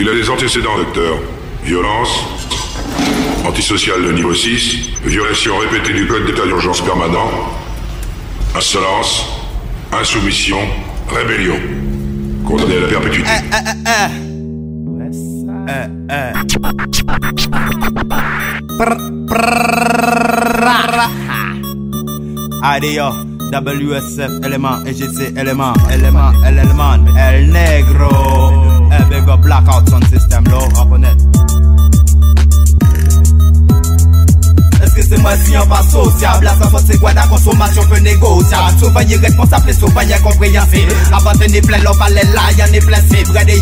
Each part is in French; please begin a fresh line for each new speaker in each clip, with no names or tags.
Il a des antécédents, docteur. Violence, antisocial de niveau 6, violation répétée du code d'état d'urgence permanent, insolence, insoumission, rébellion. Condamné à la perpétuité.
Allez yo, WSF, élément, EGC, élément, élément, élément, El Negro. Hey, big up blackout sound system, low up on it. Eske se mwen si yon pa sosyab La san fos se gwa da konsomasyon pe negosyab Souvan yon responsable, souvan yon kompreyansib Avan te ne plen lop ale la, yon ne plen se de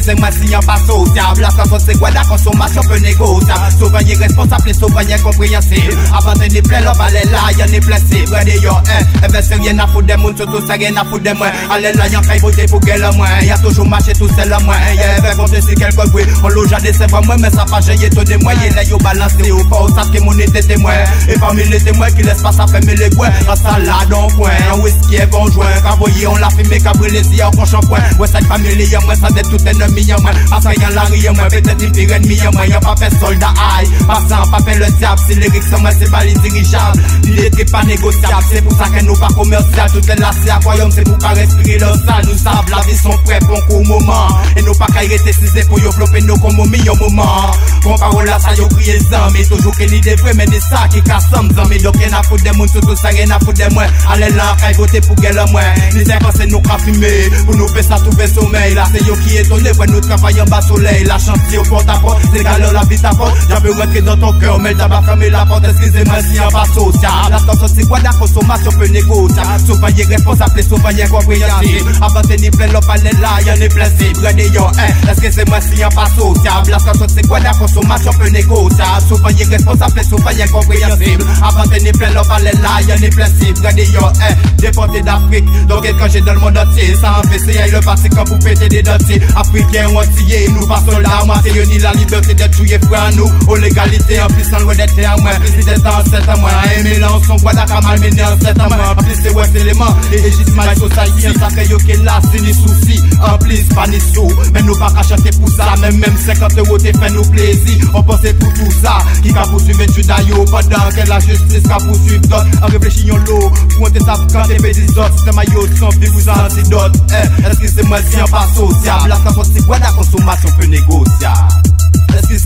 5 masiyan pa sosyab La da konsomasyon responsable, souvan yon komprensib Abanten ni ple lov, ale la yon ni ple sib Rede yon en, eh ben, investi rien a foute de moun Soutou se rien a foute de mwen Ale la yon fay bote pou gen le mwen Yon toujou mache tout seul le mwen Yon ve konte si kelke bwe On lo jade se vwa mwen, men de mwen Yon le yo balanse ou ou saske moun ete temwen E parmi le temwen ki les pa sa feme le gwen An salade an kwen, an whisky e bonjwen Kavoye on la fime, kabre le ziyan kon y'a moi Après y'a la rue moi, peut-être une pire y'a Y'a pas fait soldat aïe, passant pas fait le diable les rics sont moi c'est pas les dirigeables Il est pas négociable, c'est pour ça que nous pas commercial Tout est là c'est aquarium, c'est pour pas respirer le sale Nous savons la vie sont prêts pour un court moment Et nous pas qu'à arrêter si pour yo Bon parole là ça yo crier mais toujours qu'il y des vrais mais des ça qui casse zami Donc rien à foutre des mouns, surtout ça rien à foutre des moins. Allez là, qu'à voter pour gueule moins Ni quand c'est nous qu'à fumer Pour nous faire ça trouver sommeil. Là c'est yo nous travaillons bas soleil. La porte à porte, c'est galère la porte J'avais dans ton cœur, mais la porte Excusez-moi si pas social. La station c'est quoi la consommation peut négocier Avant de ni yo, hein, excusez-moi si on pas sociable La station c'est quoi la consommation peut négocier Souvenirs responsables, souvenirs compréhensibles avant de ne plein l'op aller là, y'en est plein cible Regardez yo, hein, déporté d'Afrique. Donc quand j'ai dans le monde entier Ça en le antillais, nous pas soldats Moi c'est ni la liberté d'être tué frère à nous. Aux légalités, en plus sans loin d'être à moi. Président en 7 à moi, aimer l'enson, quoi d'accord malmené en 7 à moi. En plus c'est ouais élément, et Egis mal society Ça fait yo ni ni sous, mais nous pas qu'à chanter pour ça Même même 50 euros, t'es fait nous plaisir. On pensait pour tout ça, qui qu'a poursuivi Judaïo Pendant que la justice qu'a poursuivi d'autres En réfléchissant l'eau, pour on te tape quand t'es fait autres à yo, sans vie, vous en antidote Eh, excusez-moi si on pas sociable. La c'est quoi la consommation? Peu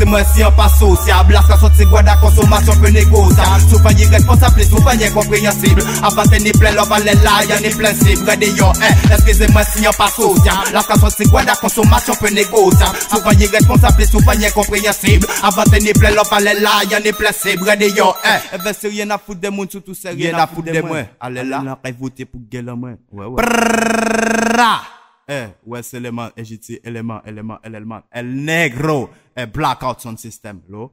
négociable Excusez-moi si on pas sociable La station c'est quoi la consommation peu négociable. Souvenirs responsables et souvenirs compréhensibles Avant de ne plein l'homme aller là, y'en est plein cible. Regardez yo, eh, excusez-moi si on pas sociable La station c'est quoi la consommation peu négociable. Souvenirs responsables et souvenirs compréhensibles Avant de ne plein l'homme aller là, y'en est plein cible. Regardez yo, eh, eh ben c'est rien à foutre des mouns surtout c'est rien à foutre des moins Allez là, allez voter pour gueule moins Ouais ouais Eh, ouais, c'est élément, EGT, élément, élément, élément, El Negro, eh, Blackout Sound System, lo.